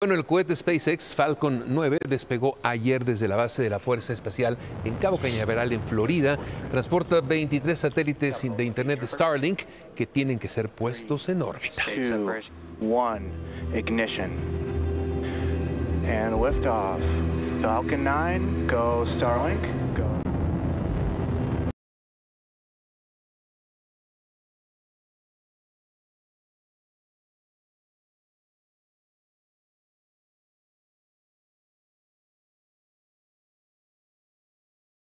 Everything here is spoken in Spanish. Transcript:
Bueno, el cohete SpaceX Falcon 9 despegó ayer desde la base de la Fuerza Espacial en Cabo Cañaveral, en Florida. Transporta 23 satélites de Internet de Starlink que tienen que ser puestos en órbita. two, one, ignition. And liftoff. Falcon 9, go Starlink, go